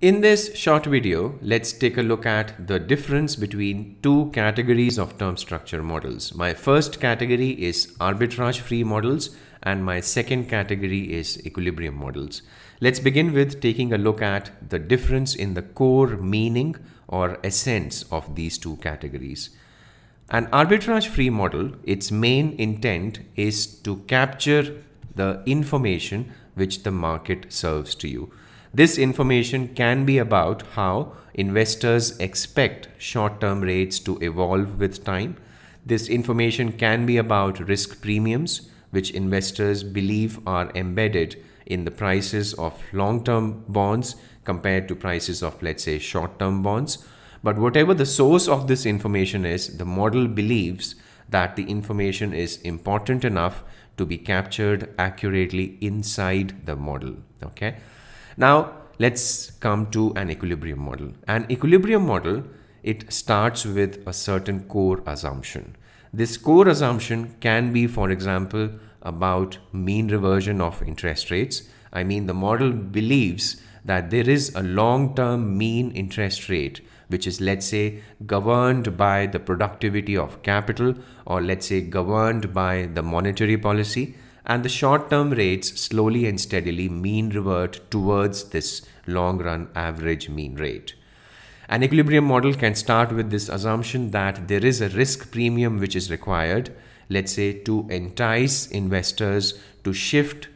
In this short video, let's take a look at the difference between two categories of term structure models. My first category is arbitrage free models and my second category is equilibrium models. Let's begin with taking a look at the difference in the core meaning or essence of these two categories. An arbitrage-free model, its main intent is to capture the information which the market serves to you. This information can be about how investors expect short-term rates to evolve with time. This information can be about risk premiums, which investors believe are embedded in the prices of long-term bonds compared to prices of, let's say, short-term bonds but whatever the source of this information is, the model believes that the information is important enough to be captured accurately inside the model. Okay. Now let's come to an equilibrium model. An equilibrium model, it starts with a certain core assumption. This core assumption can be, for example, about mean reversion of interest rates. I mean, the model believes that there is a long-term mean interest rate which is let's say governed by the productivity of capital or let's say governed by the monetary policy and the short-term rates slowly and steadily mean revert towards this long-run average mean rate. An equilibrium model can start with this assumption that there is a risk premium which is required, let's say to entice investors to shift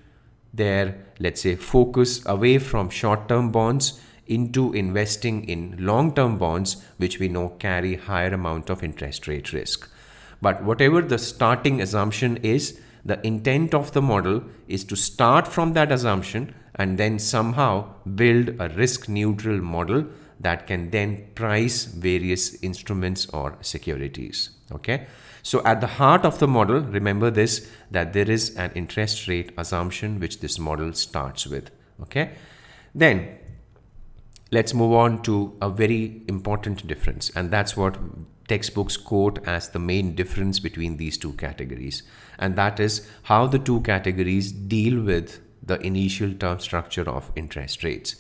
their, let's say, focus away from short-term bonds into investing in long-term bonds which we know carry higher amount of interest rate risk. But whatever the starting assumption is, the intent of the model is to start from that assumption and then somehow build a risk neutral model that can then price various instruments or securities. Okay. So at the heart of the model, remember this, that there is an interest rate assumption which this model starts with. Okay. Then let's move on to a very important difference. And that's what textbooks quote as the main difference between these two categories. And that is how the two categories deal with the initial term structure of interest rates.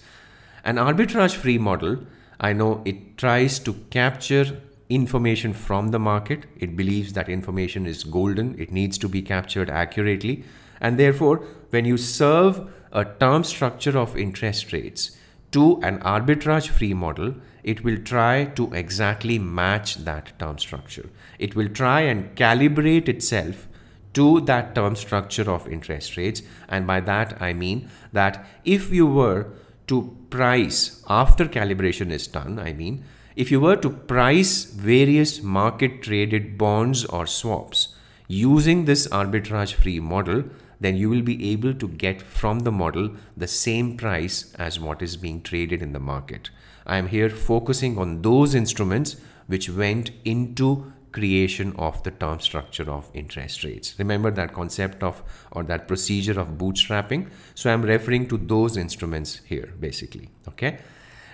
An arbitrage free model, I know it tries to capture information from the market. It believes that information is golden. It needs to be captured accurately. And therefore, when you serve a term structure of interest rates, to an arbitrage free model, it will try to exactly match that term structure. It will try and calibrate itself to that term structure of interest rates. And by that, I mean that if you were to price after calibration is done, I mean, if you were to price various market traded bonds or swaps using this arbitrage free model, then you will be able to get from the model the same price as what is being traded in the market. I am here focusing on those instruments which went into creation of the term structure of interest rates. Remember that concept of or that procedure of bootstrapping. So I'm referring to those instruments here basically. Okay.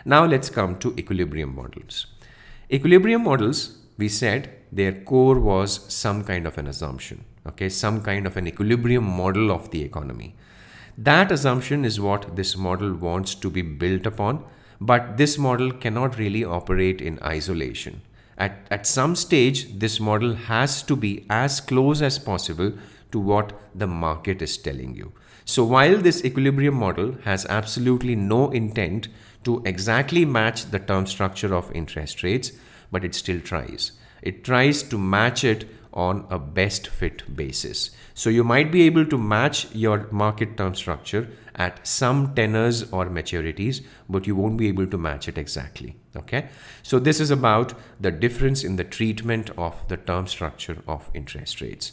Now let's come to equilibrium models. Equilibrium models, we said their core was some kind of an assumption okay, some kind of an equilibrium model of the economy. That assumption is what this model wants to be built upon, but this model cannot really operate in isolation. At, at some stage, this model has to be as close as possible to what the market is telling you. So while this equilibrium model has absolutely no intent to exactly match the term structure of interest rates, but it still tries. It tries to match it on a best fit basis. So you might be able to match your market term structure at some tenors or maturities, but you won't be able to match it exactly. Okay. So this is about the difference in the treatment of the term structure of interest rates.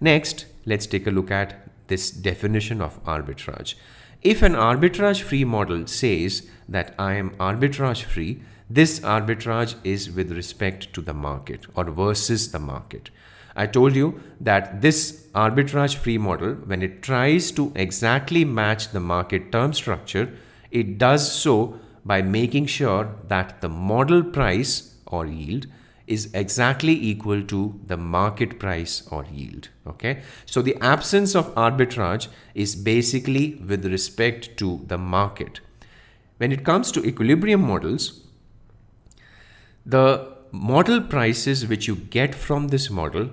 Next, let's take a look at this definition of arbitrage. If an arbitrage free model says that I am arbitrage free, this arbitrage is with respect to the market or versus the market. I told you that this arbitrage free model, when it tries to exactly match the market term structure, it does so by making sure that the model price or yield is exactly equal to the market price or yield. Okay. So the absence of arbitrage is basically with respect to the market. when it comes to equilibrium models, the model prices which you get from this model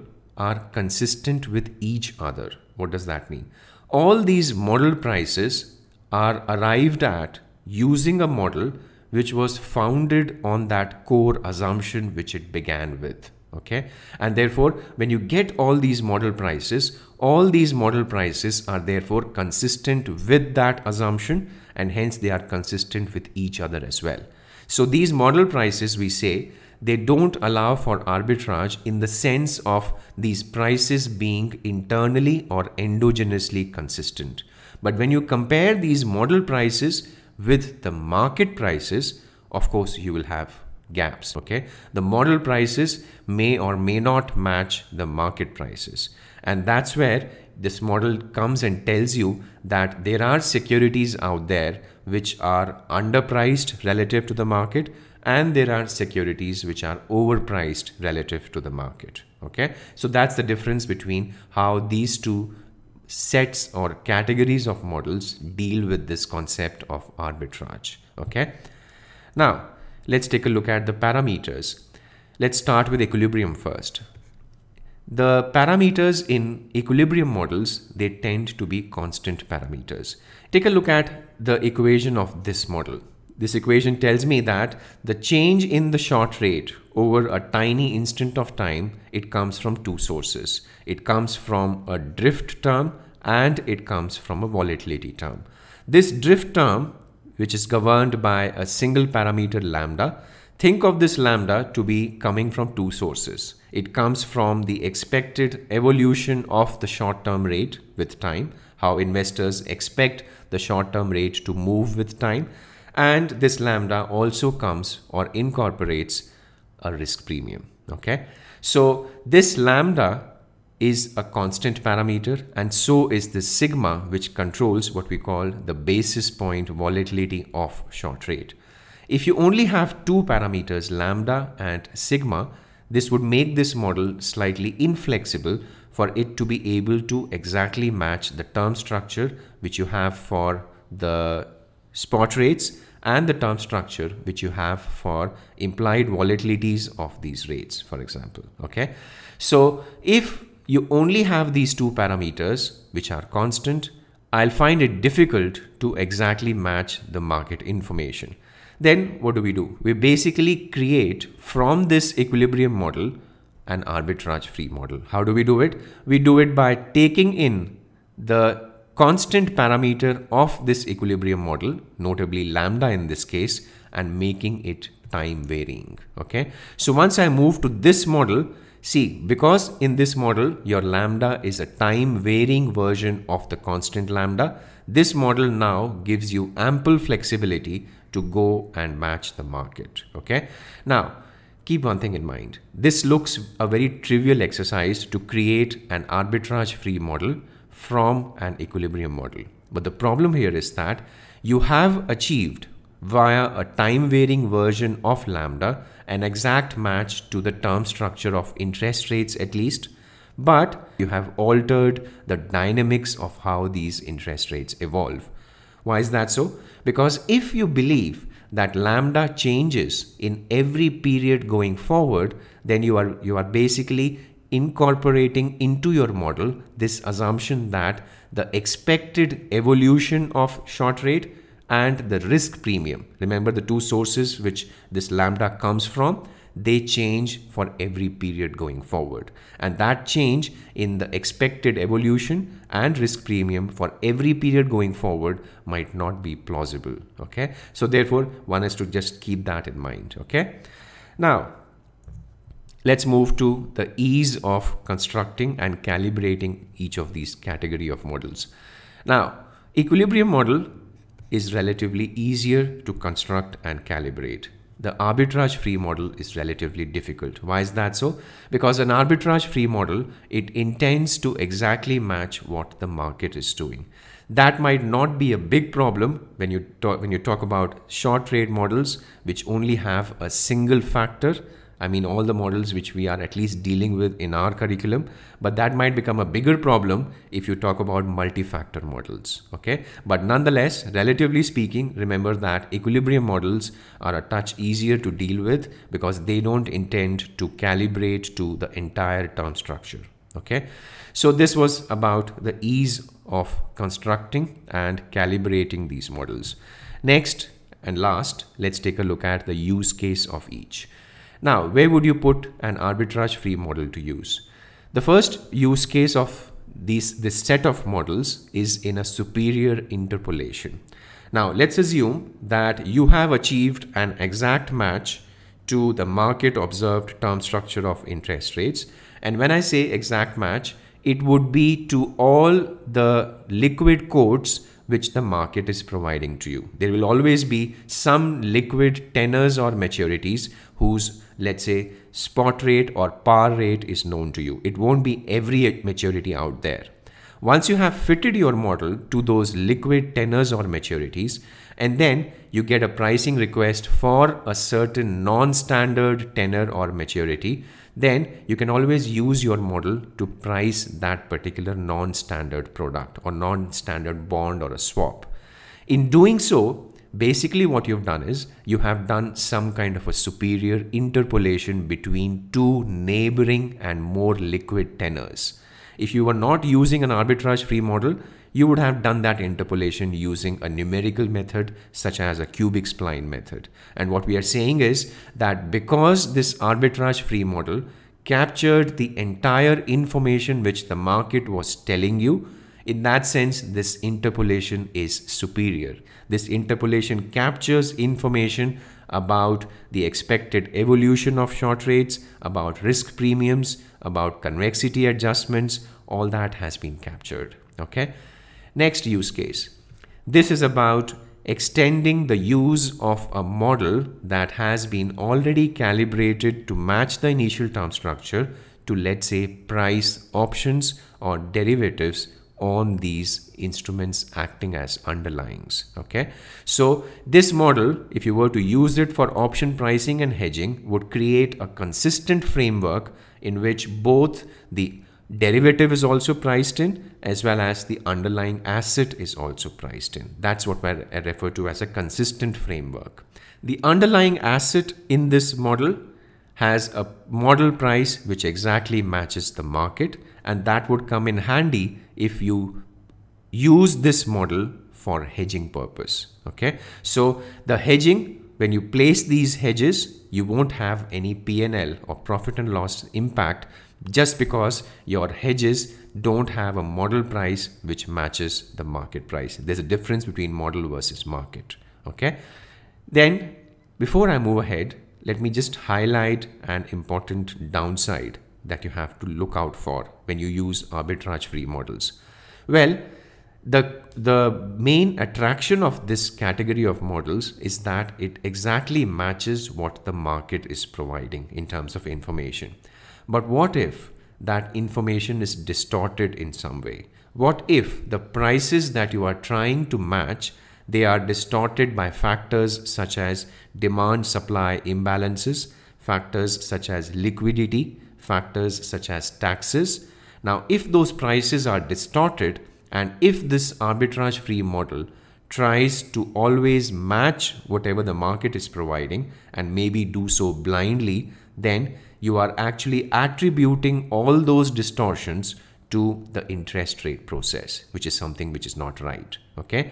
are consistent with each other. What does that mean? All these model prices are arrived at using a model which was founded on that core assumption which it began with okay and therefore when you get all these model prices all these model prices are therefore consistent with that assumption and hence they are consistent with each other as well so these model prices we say they don't allow for arbitrage in the sense of these prices being internally or endogenously consistent but when you compare these model prices with the market prices, of course, you will have gaps. Okay. The model prices may or may not match the market prices. And that's where this model comes and tells you that there are securities out there which are underpriced relative to the market and there are securities which are overpriced relative to the market okay so that's the difference between how these two sets or categories of models deal with this concept of arbitrage. Okay. Now, let's take a look at the parameters. Let's start with equilibrium first. The parameters in equilibrium models, they tend to be constant parameters. Take a look at the equation of this model. This equation tells me that the change in the short rate over a tiny instant of time, it comes from two sources. It comes from a drift term and it comes from a volatility term. This drift term, which is governed by a single parameter lambda, think of this lambda to be coming from two sources. It comes from the expected evolution of the short-term rate with time, how investors expect the short-term rate to move with time, and this lambda also comes or incorporates a risk premium. Okay, so this lambda is a constant parameter and so is the sigma which controls what we call the basis point volatility of short rate. If you only have two parameters lambda and sigma, this would make this model slightly inflexible for it to be able to exactly match the term structure which you have for the spot rates and the term structure which you have for implied volatilities of these rates for example okay so if you only have these two parameters which are constant, I'll find it difficult to exactly match the market information. Then what do we do? We basically create from this equilibrium model an arbitrage free model. How do we do it? We do it by taking in the constant parameter of this equilibrium model, notably lambda in this case, and making it time varying. Okay. So once I move to this model, See, because in this model, your lambda is a time varying version of the constant lambda, this model now gives you ample flexibility to go and match the market. Okay. Now, keep one thing in mind. This looks a very trivial exercise to create an arbitrage free model from an equilibrium model. But the problem here is that you have achieved via a time varying version of lambda an exact match to the term structure of interest rates at least but you have altered the dynamics of how these interest rates evolve why is that so because if you believe that lambda changes in every period going forward then you are you are basically incorporating into your model this assumption that the expected evolution of short rate and the risk premium. Remember the two sources which this lambda comes from, they change for every period going forward. And that change in the expected evolution and risk premium for every period going forward might not be plausible. Okay. So therefore one has to just keep that in mind. Okay. Now, let's move to the ease of constructing and calibrating each of these category of models. Now, equilibrium model is relatively easier to construct and calibrate. The arbitrage free model is relatively difficult. Why is that so? Because an arbitrage free model, it intends to exactly match what the market is doing. That might not be a big problem when you talk, when you talk about short rate models, which only have a single factor I mean all the models which we are at least dealing with in our curriculum, but that might become a bigger problem if you talk about multi-factor models, okay? But nonetheless, relatively speaking, remember that equilibrium models are a touch easier to deal with because they don't intend to calibrate to the entire term structure, okay? So this was about the ease of constructing and calibrating these models. Next and last, let's take a look at the use case of each. Now, where would you put an arbitrage free model to use? The first use case of these, this set of models is in a superior interpolation. Now, let's assume that you have achieved an exact match to the market observed term structure of interest rates. And when I say exact match, it would be to all the liquid quotes which the market is providing to you. There will always be some liquid tenors or maturities whose, let's say, spot rate or par rate is known to you. It won't be every maturity out there. Once you have fitted your model to those liquid tenors or maturities, and then you get a pricing request for a certain non-standard tenor or maturity, then you can always use your model to price that particular non-standard product or non-standard bond or a swap. In doing so, basically what you've done is you have done some kind of a superior interpolation between two neighboring and more liquid tenors. If you were not using an arbitrage free model, you would have done that interpolation using a numerical method such as a cubic spline method. And what we are saying is that because this arbitrage free model captured the entire information which the market was telling you, in that sense, this interpolation is superior. This interpolation captures information about the expected evolution of short rates, about risk premiums, about convexity adjustments, all that has been captured. Okay. Next use case. This is about extending the use of a model that has been already calibrated to match the initial term structure to let's say price options or derivatives on these instruments acting as underlyings okay so this model if you were to use it for option pricing and hedging would create a consistent framework in which both the derivative is also priced in as well as the underlying asset is also priced in. That's what I refer to as a consistent framework. The underlying asset in this model has a model price which exactly matches the market and that would come in handy if you use this model for hedging purpose. Okay, so the hedging when you place these hedges you won't have any PNL or profit and loss impact just because your hedges don't have a model price which matches the market price. There's a difference between model versus market. Okay. Then before I move ahead, let me just highlight an important downside that you have to look out for when you use arbitrage free models. Well, the, the main attraction of this category of models is that it exactly matches what the market is providing in terms of information. But what if that information is distorted in some way? What if the prices that you are trying to match they are distorted by factors such as demand supply imbalances, factors such as liquidity, factors such as taxes. Now, if those prices are distorted and if this arbitrage free model tries to always match whatever the market is providing and maybe do so blindly, then you are actually attributing all those distortions to the interest rate process, which is something which is not right. Okay.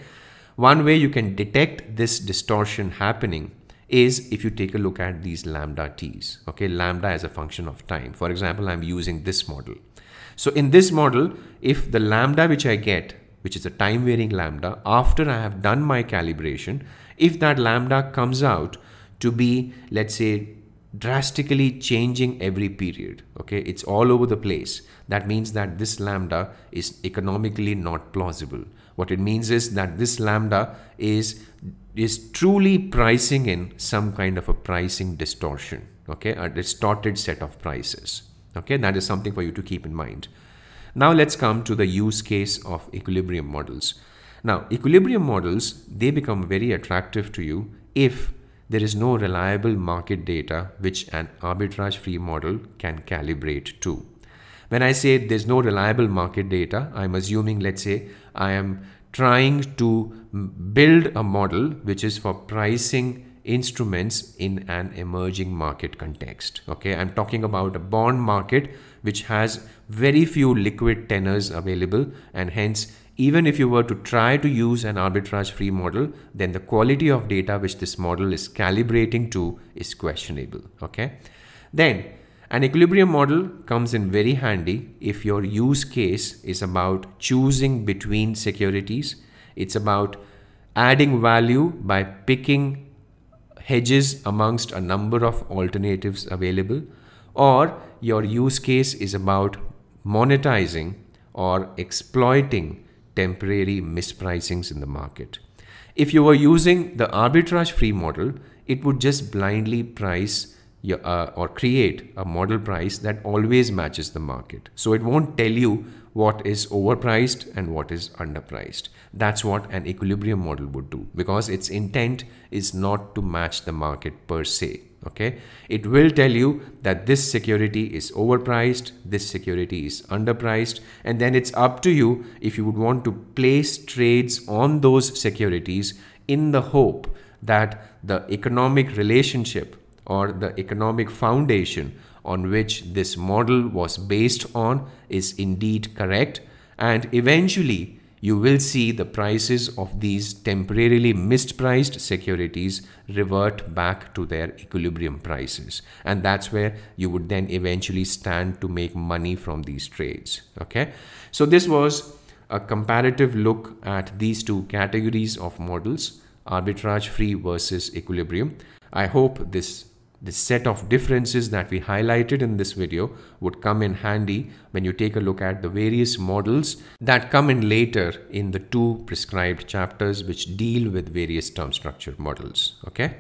One way you can detect this distortion happening is if you take a look at these lambda t's. Okay. Lambda as a function of time. For example, I'm using this model. So in this model, if the lambda which I get, which is a time varying lambda, after I have done my calibration, if that lambda comes out to be, let's say, drastically changing every period okay? It's all over the place. That means that this lambda is economically not plausible. What it means is that this lambda is is truly pricing in some kind of a pricing distortion okay? A distorted set of prices okay? That is something for you to keep in mind. Now let's come to the use case of equilibrium models. Now equilibrium models they become very attractive to you if there is no reliable market data which an arbitrage free model can calibrate to. When I say there's no reliable market data, I'm assuming, let's say, I am trying to build a model which is for pricing instruments in an emerging market context. Okay, I'm talking about a bond market which has very few liquid tenors available and hence even if you were to try to use an arbitrage free model, then the quality of data which this model is calibrating to is questionable. Okay. Then an equilibrium model comes in very handy if your use case is about choosing between securities. It's about adding value by picking hedges amongst a number of alternatives available or your use case is about monetizing or exploiting temporary mispricings in the market. If you were using the arbitrage free model, it would just blindly price your, uh, or create a model price that always matches the market. So it won't tell you what is overpriced and what is underpriced. That's what an equilibrium model would do because its intent is not to match the market per se okay it will tell you that this security is overpriced this security is underpriced and then it's up to you if you would want to place trades on those securities in the hope that the economic relationship or the economic foundation on which this model was based on is indeed correct and eventually you will see the prices of these temporarily mispriced securities revert back to their equilibrium prices. And that's where you would then eventually stand to make money from these trades. Okay. So this was a comparative look at these two categories of models, arbitrage free versus equilibrium. I hope this the set of differences that we highlighted in this video would come in handy when you take a look at the various models that come in later in the two prescribed chapters which deal with various term structure models. Okay.